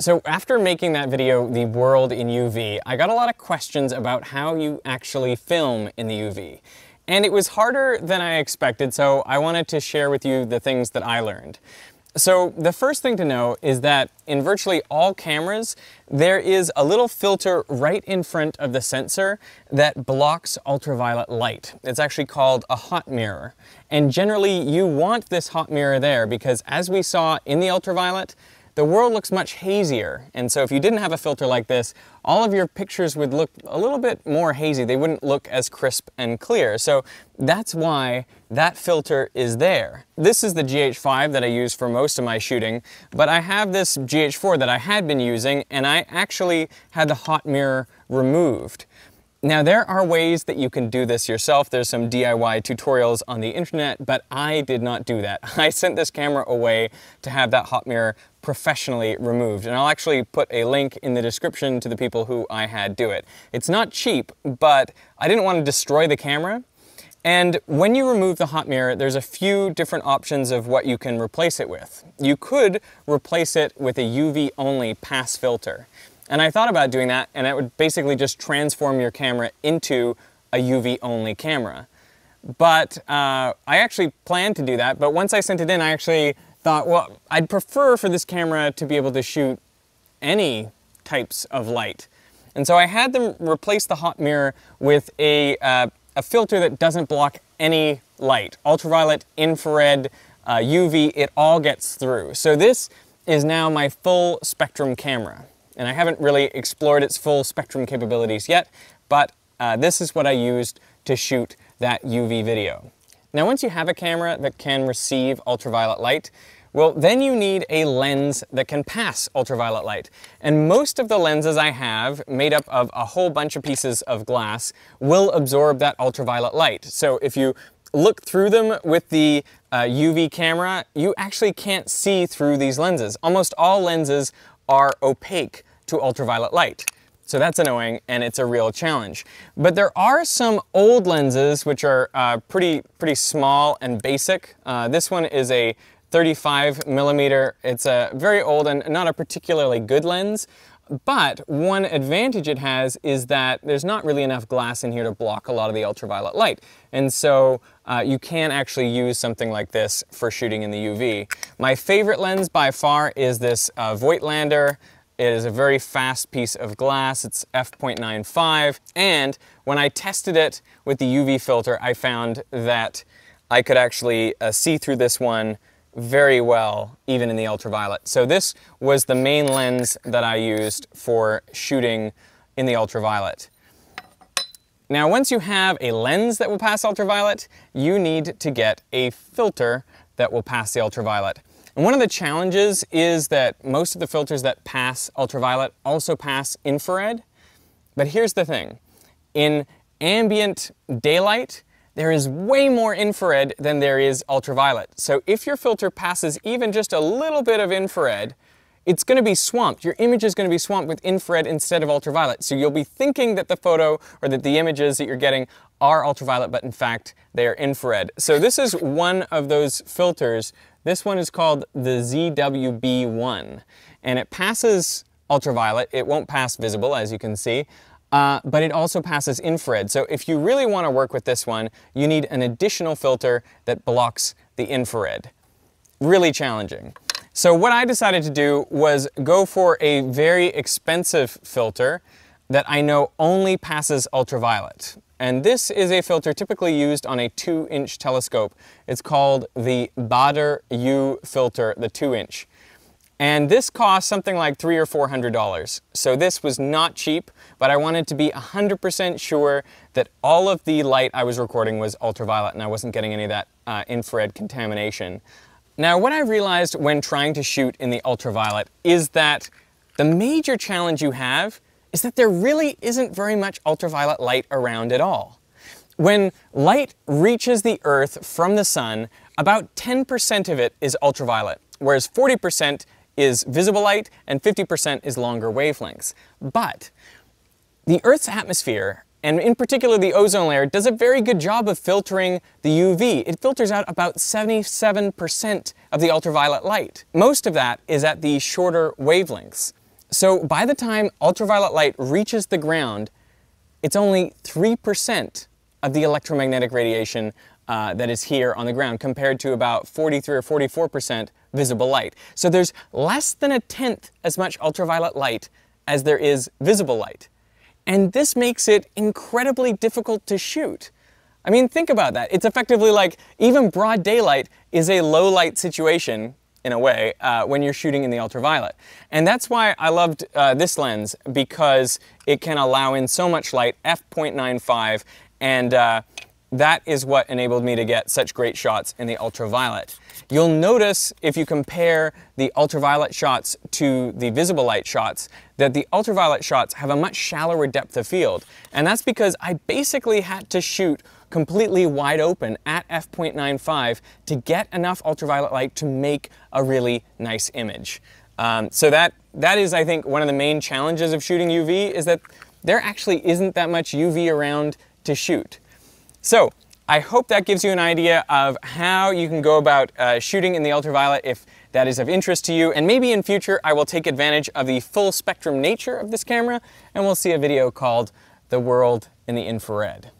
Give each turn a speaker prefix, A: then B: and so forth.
A: So after making that video, The World in UV, I got a lot of questions about how you actually film in the UV. And it was harder than I expected, so I wanted to share with you the things that I learned. So the first thing to know is that in virtually all cameras, there is a little filter right in front of the sensor that blocks ultraviolet light. It's actually called a hot mirror. And generally you want this hot mirror there because as we saw in the ultraviolet, the world looks much hazier. And so if you didn't have a filter like this, all of your pictures would look a little bit more hazy. They wouldn't look as crisp and clear. So that's why that filter is there. This is the GH5 that I use for most of my shooting, but I have this GH4 that I had been using and I actually had the hot mirror removed. Now there are ways that you can do this yourself. There's some DIY tutorials on the internet, but I did not do that. I sent this camera away to have that hot mirror professionally removed. And I'll actually put a link in the description to the people who I had do it. It's not cheap, but I didn't want to destroy the camera. And when you remove the hot mirror, there's a few different options of what you can replace it with. You could replace it with a UV only pass filter. And I thought about doing that, and it would basically just transform your camera into a UV-only camera. But uh, I actually planned to do that, but once I sent it in, I actually thought, well, I'd prefer for this camera to be able to shoot any types of light. And so I had them replace the hot mirror with a, uh, a filter that doesn't block any light. Ultraviolet, infrared, uh, UV, it all gets through. So this is now my full spectrum camera and I haven't really explored its full spectrum capabilities yet, but uh, this is what I used to shoot that UV video. Now once you have a camera that can receive ultraviolet light, well, then you need a lens that can pass ultraviolet light. And most of the lenses I have, made up of a whole bunch of pieces of glass, will absorb that ultraviolet light. So if you look through them with the uh, UV camera, you actually can't see through these lenses. Almost all lenses are opaque to ultraviolet light. So that's annoying and it's a real challenge. But there are some old lenses which are uh, pretty, pretty small and basic. Uh, this one is a 35 millimeter. It's a very old and not a particularly good lens. But one advantage it has is that there's not really enough glass in here to block a lot of the ultraviolet light. And so uh, you can actually use something like this for shooting in the UV. My favorite lens by far is this uh, Voigtlander it is a very fast piece of glass. It's f.95. And when I tested it with the UV filter, I found that I could actually uh, see through this one very well, even in the ultraviolet. So this was the main lens that I used for shooting in the ultraviolet. Now, once you have a lens that will pass ultraviolet, you need to get a filter that will pass the ultraviolet. And one of the challenges is that most of the filters that pass ultraviolet also pass infrared. But here's the thing. In ambient daylight, there is way more infrared than there is ultraviolet. So if your filter passes even just a little bit of infrared, it's going to be swamped. Your image is going to be swamped with infrared instead of ultraviolet. So you'll be thinking that the photo or that the images that you're getting are ultraviolet, but in fact, they are infrared. So this is one of those filters this one is called the ZWB1, and it passes ultraviolet. It won't pass visible, as you can see, uh, but it also passes infrared. So if you really want to work with this one, you need an additional filter that blocks the infrared. Really challenging. So what I decided to do was go for a very expensive filter that I know only passes ultraviolet. And this is a filter typically used on a 2-inch telescope. It's called the Baader U filter, the 2-inch. And this cost something like three or four hundred dollars. So this was not cheap, but I wanted to be 100% sure that all of the light I was recording was ultraviolet and I wasn't getting any of that uh, infrared contamination. Now, what I realized when trying to shoot in the ultraviolet is that the major challenge you have is that there really isn't very much ultraviolet light around at all. When light reaches the Earth from the sun, about 10% of it is ultraviolet, whereas 40% is visible light and 50% is longer wavelengths. But the Earth's atmosphere, and in particular the ozone layer, does a very good job of filtering the UV. It filters out about 77% of the ultraviolet light. Most of that is at the shorter wavelengths. So by the time ultraviolet light reaches the ground, it's only 3% of the electromagnetic radiation uh, that is here on the ground compared to about 43 or 44% visible light. So there's less than a tenth as much ultraviolet light as there is visible light. And this makes it incredibly difficult to shoot. I mean, think about that. It's effectively like even broad daylight is a low light situation in a way uh, when you're shooting in the ultraviolet. And that's why I loved uh, this lens because it can allow in so much light, f.95, and uh, that is what enabled me to get such great shots in the ultraviolet. You'll notice if you compare the ultraviolet shots to the visible light shots that the ultraviolet shots have a much shallower depth of field. And that's because I basically had to shoot completely wide open at f.95 to get enough ultraviolet light to make a really nice image. Um, so that, that is, I think, one of the main challenges of shooting UV is that there actually isn't that much UV around to shoot. So I hope that gives you an idea of how you can go about uh, shooting in the ultraviolet if that is of interest to you. And maybe in future I will take advantage of the full spectrum nature of this camera and we'll see a video called The World in the Infrared.